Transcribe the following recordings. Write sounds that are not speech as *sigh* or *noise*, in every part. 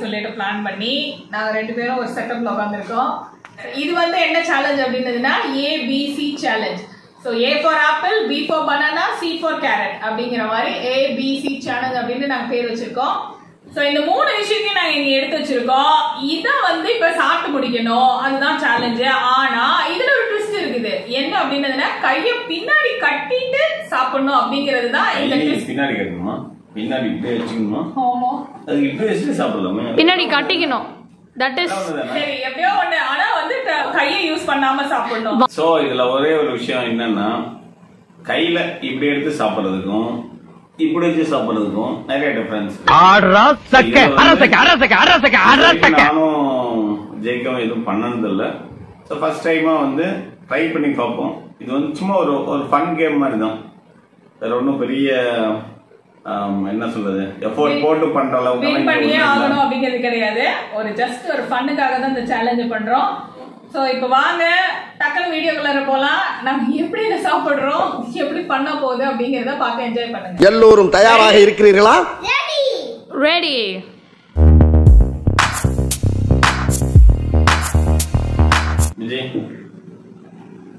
அப்படின்னு சொல்லிட்டு பிளான் பண்ணி நாங்க ரெண்டு பேரும் ஒரு செட்டப்ல உட்காந்துருக்கோம் இது வந்து என்ன challenge அப்படின்னதுன்னா ABC challenge so A for apple B for banana C for carrot அப்படிங்கிற மாதிரி ஏபிசி சேலஞ்ச் அப்படின்னு நாங்க பேர் வச்சிருக்கோம். ஸோ இந்த மூணு விஷயத்தையும் நாங்க இங்க எடுத்து வச்சிருக்கோம். இதை வந்து இப்ப சாப்பிட்டு முடிக்கணும். அதுதான் சேலஞ்சு ஆனா இதுல ஒரு ட்விஸ்ட் இருக்குது. என்ன அப்படின்னதுன்னா கையை பின்னாடி கட்டிட்டு சாப்பிடணும் அப்படிங்கிறது தான் இந்த ட்விஸ்ட் பின்னாடி கட்டணுமா? பின்னாடி இப்படியே வச்சுக்கணுமா? அதுக்கு இப்படியே வச்சுட்டு சாப்பிடலாமே? பின்னாடி கட்டிக்கணும். தட் இஸ் சரி எப்படியோ ஒண்ணு. ஆனா வந்து கையை யூஸ் பண்ணாம சாப்பிடணும். சோ இதுல ஒரே ஒரு விஷயம் என்னன்னா கையில இப்படி எடுத்து சாப்பிடுறதுக்கும் இப்படி வச்சு சாப்பிடுறதுக்கும் நிறைய டிஃபரன்ஸ் நானும் ஜெயிக்கவும் எதுவும் பண்ணனது இல்ல ஸோ ஃபர்ஸ்ட் டைமா வந்து ட்ரை பண்ணி பார்ப்போம். இது வந்து சும்மா ஒரு ஒரு ஃபன் கேம் மாதிரி தான் வேற ஒன்றும் பெரிய என்ன சொல்றது? எஃபோர்ட் போட்டு பண்ற அளவுக்கு வின் பண்ணியே ஆகணும். அப்படிங்கிறது கிடையாது. ஒரு ஜஸ்ட் ஒரு ஃபன்னுக்காக தான் இந்த சேலஞ்சு பண்றோம். சோ இப்போ வாங்க டக்குனு வீடியோக்குள்ள போலாம். நம்ம எப்படி இதை சாப்பிடுறோம்? எப்படி பண்ண போகுது அப்படிங்கறத பார்க்க என்ஜாய் பண்ணுங்க. எல்லோரும் தயாராக இருக்கிறீர்களா? ரெடி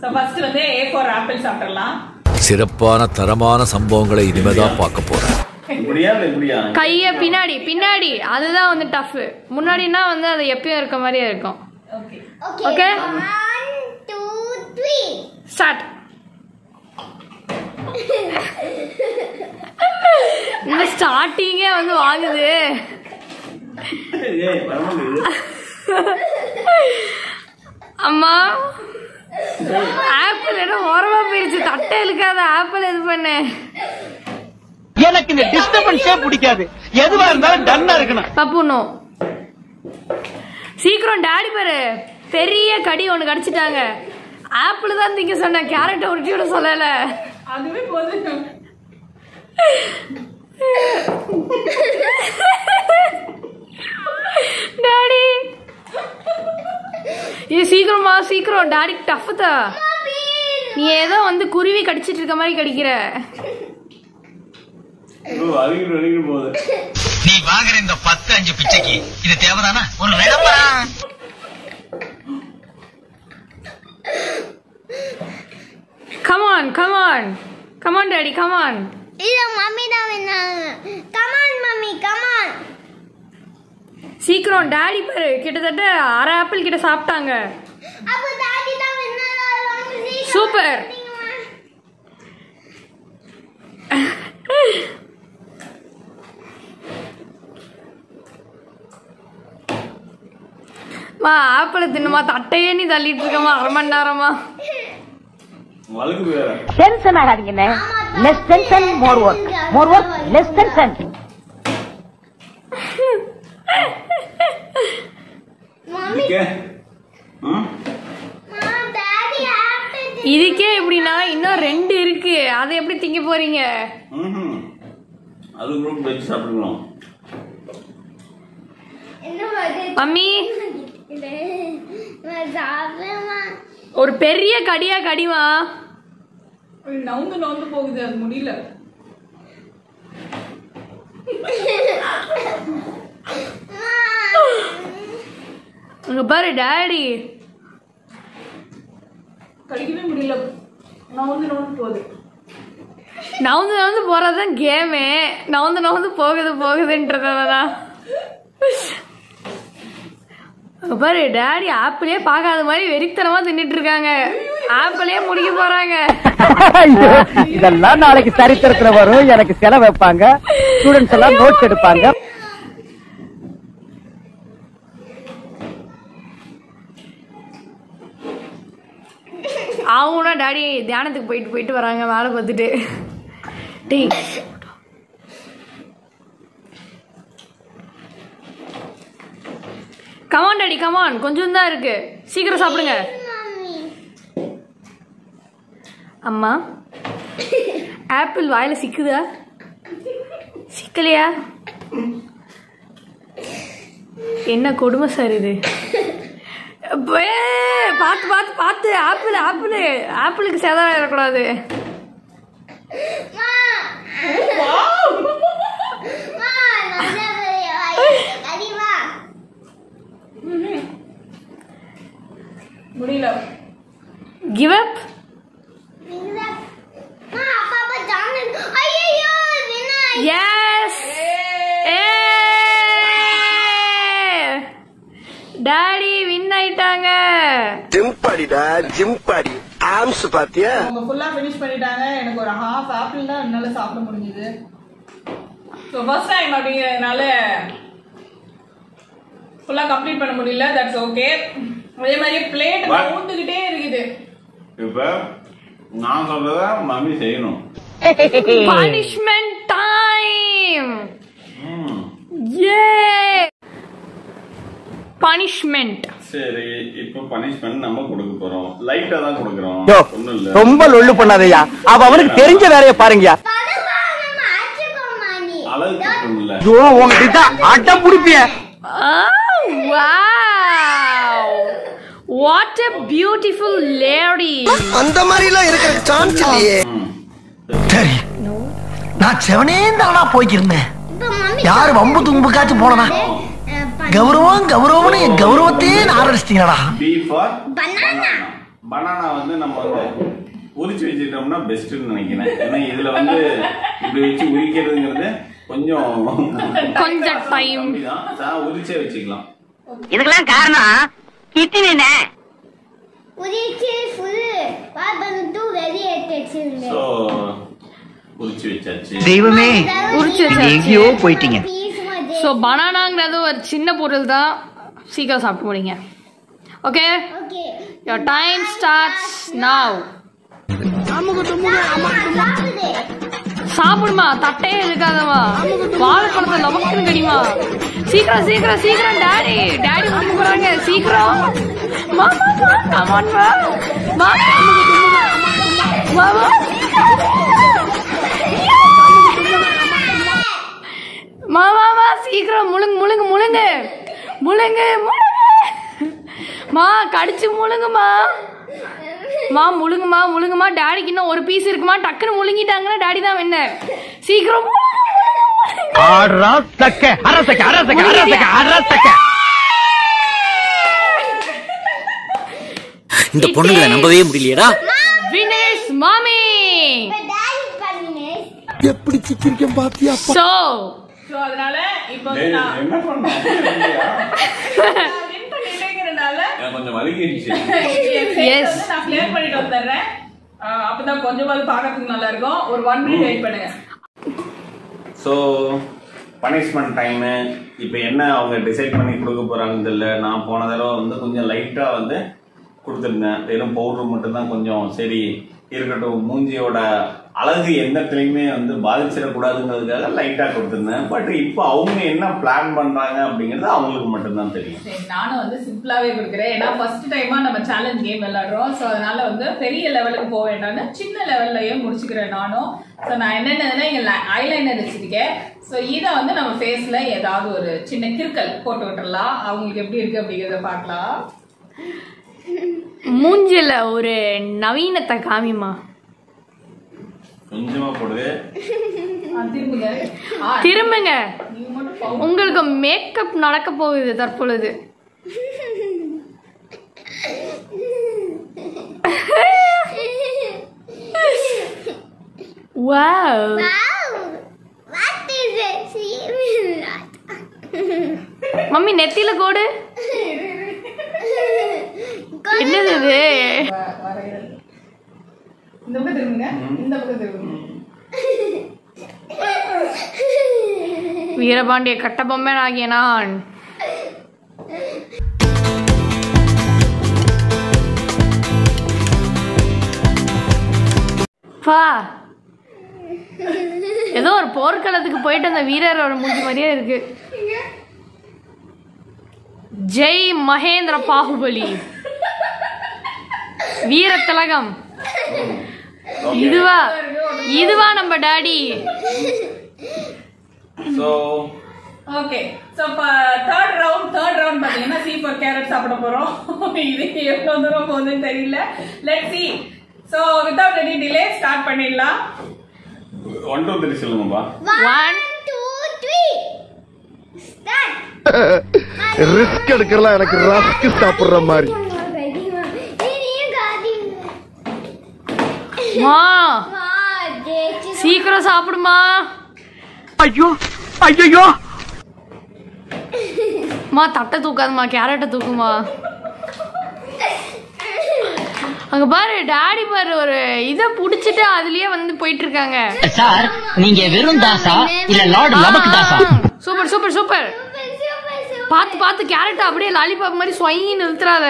சோ ஃபர்ஸ்ட் வந்து ஏ ஃபார் ஆப்பிள் சாப்பிடலாம். சிறப்பான தரமான சம்பவங்களை இனிமேதான் பார்க்க போறேன். கைய பின்னாடி பின்னாடி. அதுதான் வந்து டஃப் முன்னாடினா வந்து அது எப்பயும் இருக்க மாதிரியே இருக்கும். Okay okay One, two, three. Start இந்த ஸ்டார்டிங்கே வந்து வாங்குது. அம்மா. ஆப்பிள் என்ன ஓரமா போயிடுச்சு தட்டை இழுக்காத ஆப்பிள் இது பண்ணு. எனக்கு இந்த டிஸ்டர்பன்ஸே பிடிக்காது. எதுவா இருந்தாலும் டன்னா இருக்கணும். பப்பு நோ சீக்கிரம் டாடி பாரு. பெரிய கடி ஒன்று கடிச்சிட்டாங்க. ஆப்பிள் தான் திங்க சொன்னேன். கேரட்டை உருட்டி விட சொல்லல. அதுவே போதும். டாடி இது சீக்கிரமா சீக்கிரம். டாடி டஃப் தான் நீ ஏதோ வந்து குருவி கடிச்சிட்டு இருக்க மாதிரி கடிக்கிற. நீ வாங்குற இந்த பத்து அஞ்சு பிச்சைக்கு இது தேவைதானா? ஒரு விளம்பரம். Come on come on come on daddy come on இல்ல மம்மி தான் வேணாங்க சீக்கிரம் டாடி பாரு கிட்டத்தட்ட அரை ஆப்பிள் கிட்ட சாப்பிட்டாங்க. அப்ப டாடி தான் வேணாங்க சூப்பர் மா ஆப்பிள தின்னுமா? தட்டையே நீ தள்ளிட்டு இருக்கமா அரை மணி நேரமா? Tension ஆகாதீங்கண்ணே less tension more work more work less tension mummy இதுக்கே ம்? டாடி ஆப்பிள் இதுக்கே எப்படின்னா இன்னும் ரெண்டு இருக்கு அதை எப்படி திங்க போறீங்க ம்ஹும். குரூப் வச்சு வருது மம்மி. ஒரு பெரிய கடியா கடிமா நவுந்து நவுந்து போகுது அது முடியல. அங்க பாரு டாடி. கடிக்கவே முடியல. நவுந்து நவுந்து போகுது. நவுந்து நவுந்து போறதுதான் கேமு நவுந்து நவுந்து போகுது போகுதுன்றதான் பாரு டாடி ஆப்பிளே பார்க்காத மாதிரி வெறித்தனமா தின்னுட்டு இருக்காங்க. ஆப்பிளே முடிக்க போறாங்க. இதெல்லாம் நாளைக்கு சரித்திரத்துல வரும். எனக்கு செலவு வைப்பாங்க. ஸ்டூடெண்ட்ஸ் எல்லாம் நோட்ஸ் எடுப்பாங்க. அவங்க டாடி தியானத்துக்கு போயிட்டு போயிட்டு வராங்க வேலை பார்த்துட்டு. டேய். கமான் டாடி கமான் கொஞ்சம் தான் இருக்கு. சீக்கிரம் சாப்பிடுங்க. அம்மா ஆப்பிள் வாயில சிக்குதா? சிக்கலையா? என்ன கொடுமை சார் இது? பார்த்து பார்த்து பார்த்து ஆப்பிள் ஆப்பிள். ஆப்பிளுக்கு சேதம் ஆகிடக்கூடாது முடியல. கிவ் டாடி ஜிம் பாடிடா ஜிம் பாடி ஆம்ஸ் பாத்தியா? அவங்க ஃபுல்லா ஃபினிஷ் பண்ணிட்டாங்க. எனக்கு ஒரு ஹாஃப் ஆப்பிள் தான் என்னால சாப்பிட முடிஞ்சது. ஸோ ஃபர்ஸ்ட் டைம் அப்படிங்கிறதுனால ஃபுல்லா கம்ப்ளீட் பண்ண முடியல. தட்ஸ் ஓகே அதே மாதிரி பிளேட் ஊத்துக்கிட்டே இருக்குது. இப்ப நான் சொல்றத மம்மி செய்யணும். Punishment time. ஏ பனிஷ்மெண்ட் சரி இப்ப பனிஷ்மெண்ட் நம்ம கொடுக்க போறோம். லைட்டா தான் கொடுக்கறோம். ரொம்ப லொள்ளு பண்ணாதயா. அவ அவனுக்கு தெரிஞ்ச வேலைய பாருங்கயா. ஐயோ உங்ககிட்ட அட்டம் பிடிப்பிய. Wow what a beautiful lady அந்த மாதிரி எல்லாம் இருக்கிற சான்ஸ் இல்லையே. சரி. நான் செவனே தானா போய்க்கிருந்தேன். இப்ப மம்மி யாரு வம்பு தும்புக்காச்சும் போனனா அஹ், ப- கௌரவம் கௌரவம்னு என் கௌரவத்தையே ஆரம்பிச்சிட்டீங்களா பி ஃபார் Banana. பனானா வந்து நம்ம வந்து உரிச்சு வச்சுட்டோம்னா பெஸ்ட்னு நினைக்கிறேன். ஏன்னா இதுல வந்து இப்படி வச்சு உரிக்கிறதுங்கிறது கொஞ்சம் கொஞ்சம். அதான் உரிச்சே வச்சுக்கலாம். இதுக்கெல்லாம் காரணம் கிட்டினே உதிச்சு ஃபுல் எடுத்துச்சுங்க ஸோ உரிச்சு வச்சாச்சு. தெய்வமே உரிச்சு எங்கேயோ போயிட்டீங்க. ஸோ பனானாங்கிறது ஒரு சின்ன பொருள் தான். சீக்கிரம் சாப்பிட்டு போறீங்க okay your time starts now சாப்பிடு சாப்பிடுமா? தட்டையே இருக்காதமா வாழைப்பழத்தை நமக்குன்னு கடிமா சீக்கிரம் சீக்கிரம் சீக்கிரம். டாடி டாடி முடிக்க போறாங்க. சீக்கிரம். மாமா கமான் மா மாமா. மாமா மாமா மா சீக்கிரம் முழுங்கு முழுங்கு முழுங்கு. முழுங்கு முழுங்கு. மா கடிச்சு முழுங்குமா? மா முழுங்குமா முழுங்குமா? டாடிக்கு இன்னும் ஒரு பீஸ் இருக்குமா? டக்குன்னு முழுங்கிட்டாங்கன்னா டாடி தான் என்ன சீக்கிரம் இந்த பொண்ணுங்களை நம்பவே முடியலையேடா. வினேஷ் மாமி எப்படி சிக்கிரிக்கம் பாத்தியா சோ ஸோ அதனால இப்போ *laughs* வந்து நான் என்ன பண்ணோம் வின் பண்ணிட்டேங்கிறனால எனக்கு கொஞ்சம் Yes. வந்து நான் clear பண்ணிட்டு வந்துடுறேன். ஆஹ் அப்பதான் கொஞ்சமாவது பார்க்கறதுக்கு நல்லா இருக்கும். ஒரு ஒன் மினிட் வெயிட் பண்ணுங்க. ஸோ பனிஷ்மெண்ட் டைமு இப்போ என்ன அவங்க டிசைட் பண்ணி கொடுக்க போறாங்கன்னு தெரியல. நான் போன தடவை வந்து கொஞ்சம் லைட்டாக வந்து கொடுத்துருந்தேன். வெறும் பவுடர் மட்டும்தான் கொஞ்சம் சரி இருக்கட்டும். மூஞ்சியோட அழகு எந்த இடத்துலையுமே வந்து பாதிச்சிடக்கூடாதுங்கிறதுக்காக லைட்டாக கொடுத்துருந்தேன். பட் இப்போ அவங்க என்ன பிளான் பண்றாங்க அப்படிங்கிறது அவங்களுக்கு மட்டும்தான் தெரியும். சரி நானும் வந்து சிம்பிளாவே கொடுக்குறேன். ஏன்னா ஃபர்ஸ்ட் டைமா நம்ம சேலஞ்ச் கேம் விளையாடுறோம். ஸோ அதனால வந்து பெரிய லெவலுக்கு போக வேண்டாம்னு சின்ன லெவல்லயே முடிச்சுக்கிறேன் நானும். ஸோ நான் என்னென்னதுன்னா இங்க ஐலைனர் வச்சிருக்கேன். ஸோ இதை வந்து நம்ம ஃபேஸ்ல ஏதாவது ஒரு சின்ன கிறுக்கல் போட்டு விட்டுறலாம். அவங்களுக்கு எப்படி இருக்கு அப்படிங்கிறத பார்க்கலாம். மூஞ்சில ஒரு நவீனத்தை காமிமா கொஞ்சமா திரும்புங்க உங்களுக்கு மேக்கப் நடக்க போகுது தற்பொழுது wow Wow! What is it? See that? Mummy நெத்தியில கோடு என்னது இது. இந்த பக்கம் திரும்புங்க. இந்த பக்கம் திரும்புங்க. வீரபாண்டிய கட்டபொம்மன் ஆகிய நான். பா. ஏதோ ஒரு போர்க்களத்துக்கு போயிட்டு அந்த வீரரோட மூஞ்சி மாதிரியே இருக்கு. ஜெய் மகேந்திர பாகுபலி. வீர திலகம் இதுவா? இதுவா நம்ம டாடி. ஸோ ஓகே ஸோ இப்போ தேர்ட் ரவுண்ட் தேர்ட் ரவுண்ட் பார்த்தீங்கன்னா சி ஃபார் கேரட் சாப்பிட போகிறோம் இது எவ்வளோ தூரம் போகுதுன்னு தெரியல. Let see so without any delay start பண்ணிடலாம். ஒன் டூ த்ரீ சொல்லுங்கப்பா. One Two, three. Start. *laughs* Risk எடுக்கலாம் எனக்கு ரஸ்க் சாப்பிடுற மாதிரி. மா. சீக்கிரம் சாப்பிடுமா. ஐயோ ஐயோ மா தட்டை தூக்காதம்மா கேரட்டை தூக்குமா. அங்க பாரு டாடி பாரு ஒரு இதை புடிச்சிட்டு அதுலயே வந்து போயிட்டு இருக்காங்க சார் நீங்க வெறும் தாசா இல்ல lord லபக் Tasa? Super super super. பார்த்து பார்த்து கேரட் அப்படியே லாலிபாப் மாதிரி ஸ்வைன்னு நிறுத்துறாத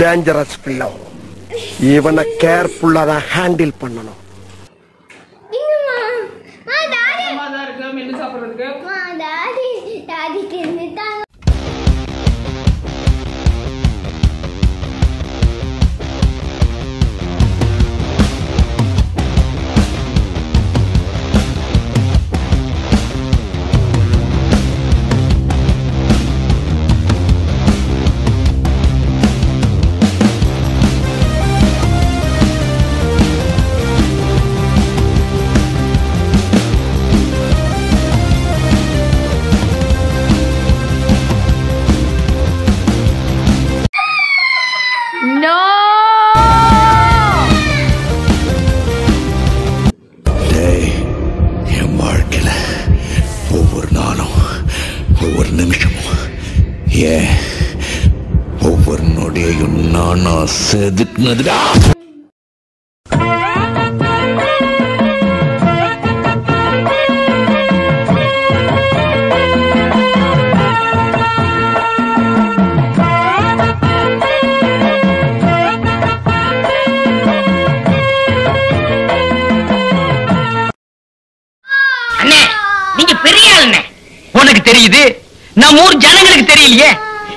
டேஞ்சரஸ் பிள்ளை. இவனை கேர்ஃபுல்லா தான் ஹேண்டில் பண்ணணும். மென்னு சாப்பிடுறதுக்கு? செதுக்குனதுடா அண்ணே நீங்க பெரிய ஆளுண்ணே. உனக்கு தெரியுது? நம்ம ஊர் ஜனங்களுக்கு தெரியலையே.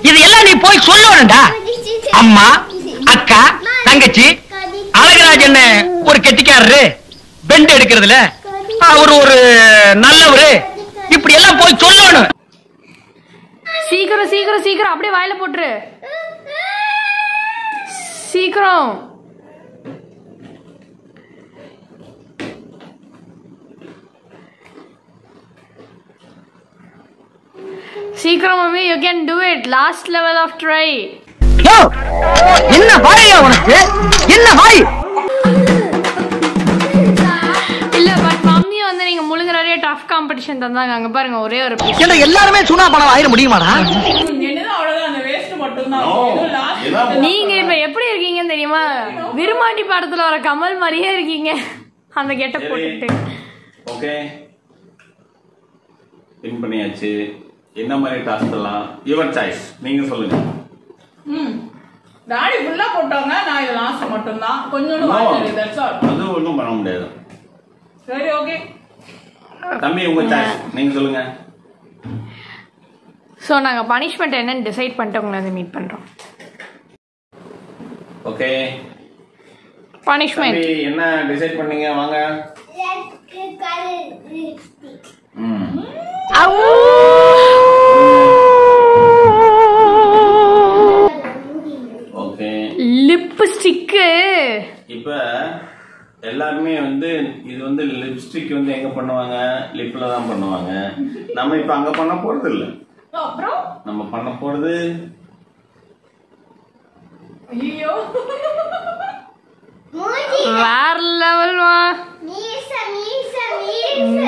இதெல்லாம் நீ போய் சொல்லணும்டா. அம்மா அக்கா தங்கச்சி அழகராஜ் என்ன ஒரு கெட்டிக்காரரு? பெண்ட் எடுக்கிறதுல? அவர் ஒரு நல்லவரு. இப்படி எல்லாம் போய் சொல்லணும். சீக்கிரம் சீக்கிரம் சீக்கிரம். அப்படியே வாயில போட்டுரு. சீக்கிரம். சீக்கிரம் mummy. You can do it last level of try yo என்ன வாயா உனக்கு? என்ன வாய் இல்ல பட் மம்மி வந்து நீங்க முழுங்குறதே டஃப் காம்படிஷன் தந்தாங்க. அங்க பாருங்க ஒரே ஒரு. என்ன எல்லாருமே சுனா பணம் ஆயிட முடியுமாடா? நீங்க இப்ப எப்படி இருக்கீங்கன்னு தெரியுமா? விருமாண்டி படத்துல வர கமல் மாதிரியே இருக்கீங்க. அந்த கெட்டப் போட்டுட்டு ஓகே. வின் பண்ணியாச்சு. என்ன மாதிரி டாஸ்க் எல்லாம்? யுவர் சாய்ஸ் நீங்க சொல்லுங்க. ம். டாடி ஃபுல்லா போட்டாங்க நான் இது லாஸ்ட் மட்டும் தான் கொஞ்சோண்டு. வாங்கினது தட்ஸ் ஆல் அது ஒன்றும் பண்ண முடியாது. சரி ஓகே தம்பி உங்க சாய்ஸ் நீங்க சொல்லுங்க. ஸோ நாங்க பனிஷ்மெண்ட் என்னன்னு டிசைட் பண்ணிட்டு உங்களை வந்து மீட் பண்றோம். ஓகே பனிஷ்மெண்ட் என்ன டிசைட் பண்ணீங்க? வாங்க. ம். லிப்ஸ்டிக்கு இப்ப எல்லாருமே வந்து இது வந்து லிப்ஸ்டிக் வந்து எங்க பண்ணுவாங்க? லிப்ல தான் பண்ணுவாங்க. நம்ம இப்ப அங்க பண்ண போறது இல்ல. அப்புறம்? நம்ம பண்ண போறது ஐயோ வேற லெவல் வா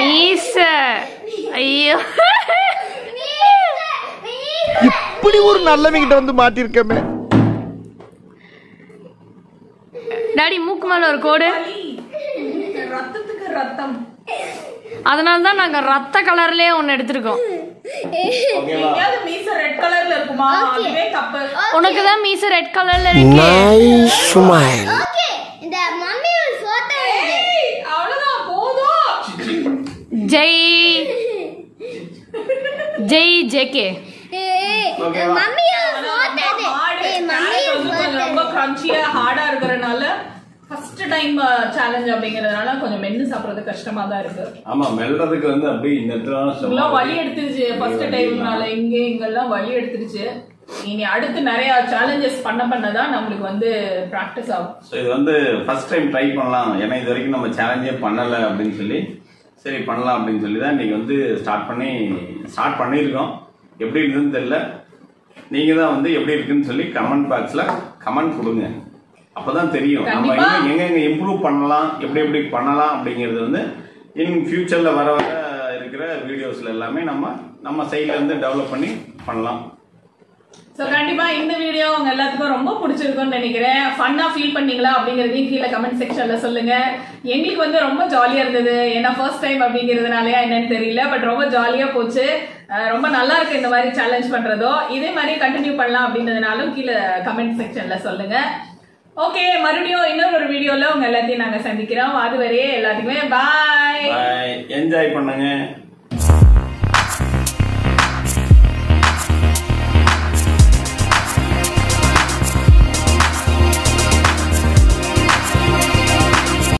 மீச ஐயோ. இப்படி ஒரு நல்லவங்கிட்ட வந்து மாட்டிருக்கமே. டாடி மூக்கு மேல ஒரு கோடு. ரத்தத்துக்கு ரத்தம். அதனால தான் நாங்க ரத்த கலர்லயே ஒன்னு எடுத்திருக்கோம். உனக்கு தான் மீச ரெட் கலர்ல இருக்கு. இந்த மம்மி ஒரு போட்டோ ஏய், அவ்வளவுதான் போதும். ஜெய். ஜெய் ஜேகே? மம்மி ஒரு போட்டோ மம்மி ரொம்ப கிரன்ச்சியா ஹார்டா ஃபர்ஸ்ட் டைம் சேலஞ்ச் அப்படிங்கறதுனால கொஞ்சம் மென்னு சாப்பிடுறது கஷ்டமா தான் இருக்கு. ஆமா மெல்றதுக்கு வந்து அப்படியே இந்த இதெல்லாம் வலி எடுத்துருச்சு ஃபர்ஸ்ட் டைம்னால இங்க இங்கெல்லாம் வலி எடுத்துருச்சு. இனி அடுத்து நிறைய சேலஞ்சஸ் பண்ண பண்ணதான் நம்மளுக்கு வந்து பிராக்டிஸ் ஆகும். ஸோ இது வந்து ஃபர்ஸ்ட் டைம் ட்ரை பண்ணலாம். ஏன்னா இது வரைக்கும் நம்ம சேலஞ்சே பண்ணலை அப்படின்னு சொல்லி சரி பண்ணலாம் அப்படின்னு சொல்லி தான் இன்னைக்கு வந்து ஸ்டார்ட் பண்ணி ஸ்டார்ட் பண்ணியிருக்கோம். எப்படி இருக்குதுன்னு தெரியல. நீங்கள் தான் வந்து எப்படி இருக்குன்னு சொல்லி கமெண்ட் பாக்ஸில் கமெண்ட் கொடுங்க. அப்பதான் தெரியும். நம்ம. இன்னும் எங்க எங்க இம்ப்ரூவ் பண்ணலாம் எப்படி எப்படி பண்ணலாம் அப்படிங்கிறது வந்து இன் ஃபியூச்சர்ல வர வர இருக்கிற வீடியோஸ்ல எல்லாமே நம்ம நம்ம சைட்ல இருந்து டெவலப் பண்ணி பண்ணலாம். ஸோ கண்டிப்பா இந்த வீடியோ உங்க எல்லாத்துக்கும் ரொம்ப பிடிச்சிருக்கும்னு நினைக்கிறேன். ஃபன்னா ஃபீல் பண்ணீங்களா அப்படிங்கறதையும் கீழே கமெண்ட் செக்ஷன்ல சொல்லுங்க. எங்களுக்கு வந்து ரொம்ப ஜாலியா இருந்தது. ஏன்னா ஃபர்ஸ்ட் டைம் அப்படிங்கிறதுனாலயா என்னன்னு தெரியல பட் ரொம்ப ஜாலியா போச்சு. ரொம்ப நல்லா இருக்கு இந்த மாதிரி சேலஞ்ச் பண்றதோ. இதே மாதிரி கண்டினியூ பண்ணலாம் அப்படின்றதுனாலும் கீழே கமெண்ட் செக்ஷன்ல சொல்லுங்க. ஓகே மறுபடியும் இன்னொரு ஒரு வீடியோல உங்க எல்லாத்தையும் நாங்க சந்திக்கிறோம். அதுவரையே எல்லாத்துக்குமே பாய் என்ஜாய் பண்ணுங்க.